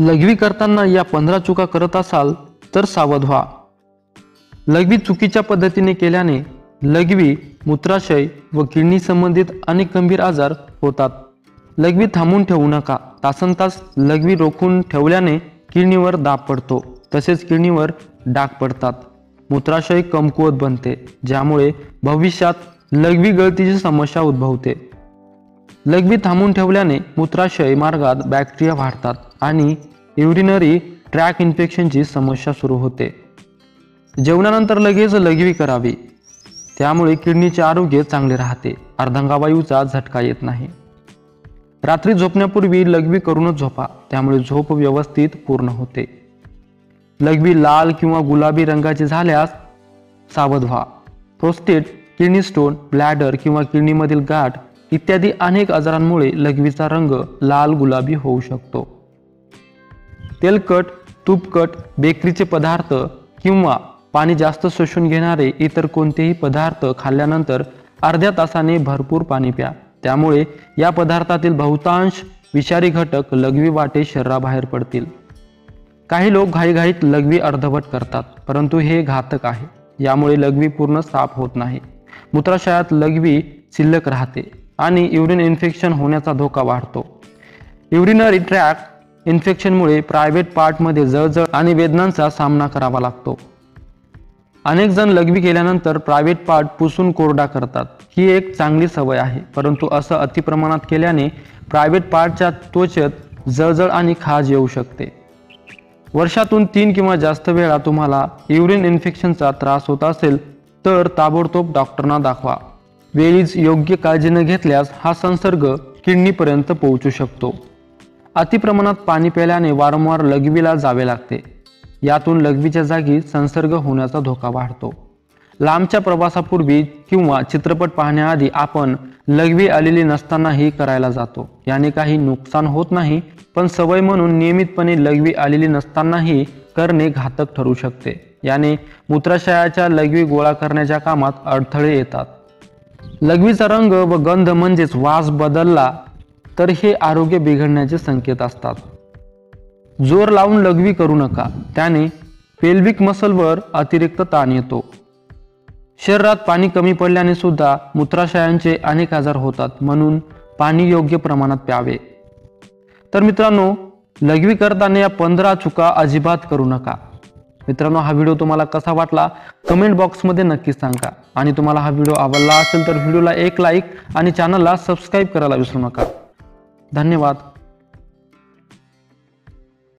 लघवी करताना या पंधरा चुका करत असाल तर सावध व्हा. लघवी चुकीच्या पद्धतीने केल्याने लघवी मूत्राशय व किडनी संबंधित अनेक गंभीर आजार होतात. लघवी थांबून ठेवू नका. तासन तास लघवी रोखून ठेवल्याने किडनीवर दाब पडतो. तसेच किडनीवर डाग पडतात. मूत्राशय कमकुवत बनते ज्यामुळे भविष्यात लघवी गळतीची समस्या उद्भवते. लघवी थांबून ठेवल्याने मूत्राशय मार्गात बॅक्टेरिया वाढतात आणि युरिनरी ट्रॅक इन्फेक्शनची समस्या सुरू होते. जेवणानंतर लगेच लघवी करावी. त्यामुळे किडनीचे आरोग्य चांगले राहते. अर्धांगावायूचा झटका येत नाही. रात्री झोपण्यापूर्वी लघवी करूनच झोपा. त्यामुळे झोप व्यवस्थित पूर्ण होते. लघवी लाल किंवा गुलाबी रंगाची झाल्यास सावध व्हा. प्रोस्टेट किडनी स्टोन ब्लॅडर किंवा किडनीमधील गाठ इत्यादी अनेक आजारांमुळे लघवीचा रंग लाल गुलाबी होऊ शकतो. तेलकट तूपकट बेकरीचे पदार्थ किंवा पाणी जास्त शोषून घेणारे इतर कोणतेही पदार्थ खाल्ल्यानंतर अर्ध्या तासाने भरपूर पाणी प्या. त्यामुळे या पदार्थातील बहुतांश विषारी घटक लघवी वाटे शरीराबाहेर पडतील. काही लोक घाईघाईत लघवी अर्धवट करतात परंतु हे घातक आहे. यामुळे लघवी पूर्ण साफ होत नाही. मूत्राशयात लघवी शिल्लक राहते आणि युरिन इन्फेक्शन होण्याचा धोका वाढतो. युरिनरी ट्रॅक इन्फेक्शनमुळे प्रायव्हेट पार्टमध्ये जळजळ आणि वेदनांचा सामना करावा लागतो. अनेक जण लघवी केल्यानंतर प्रायव्हेट पार्ट पुसून कोरडा करतात. ही एक चांगली सवय आहे परंतु असं अतिप्रमाणात केल्याने प्रायव्हेट पार्टच्या त्वचेत जळजळ आणि खाज येऊ शकते. वर्षातून तीन किंवा जास्त वेळा तुम्हाला युरिन इन्फेक्शनचा त्रास होत असेल तर ताबडतोब डॉक्टरना दाखवा. वेळीच योग्य काळजी न घेतल्यास हा संसर्ग किडनीपर्यंत पोहोचू शकतो. अतिप्रमाणात पाणी प्यायल्याने वारंवार लघवीला जावे लागते. यातून लघवीच्या जागी संसर्ग होण्याचा धोका वाढतो. लांबच्या प्रवासापूर्वी किंवा चित्रपट पाहण्याआधी आपण लघवी आलेली नसतानाही करायला जातो. याने काही नुकसान होत नाही पण सवय म्हणून नियमितपणे लघवी आलेली नसतानाही करणे घातक ठरू शकते. याने मूत्राशयाच्या लघवी गोळा करण्याच्या कामात अडथळे येतात. लघवीचा रंग व गंध म्हणजेच वास बदलला तर हे आरोग्य बिघडण्याचे संकेत असतात. जोर लावून लघवी करू नका. त्याने पेल्विक मसलवर अतिरिक्त ताण येतो. शरीरात पाणी कमी पडल्याने सुद्धा मूत्राशयांचे अनेक आजार होतात म्हणून पाणी योग्य प्रमाणात प्यावे. तर मित्रांनो लघवी करताना या पंधरा चुका अजिबात करू नका. मित्रांनो हा व्हिडिओ तुम्हाला कसा वाटला? कमेंट बॉक्समध्ये नक्की सांगा. आणि तुम्हाला हा व्हिडिओ आवडला असेल तर व्हिडिओला एक लाईक आणि चॅनलला सबस्क्राईब करायला विसरू नका. धन्यवाद.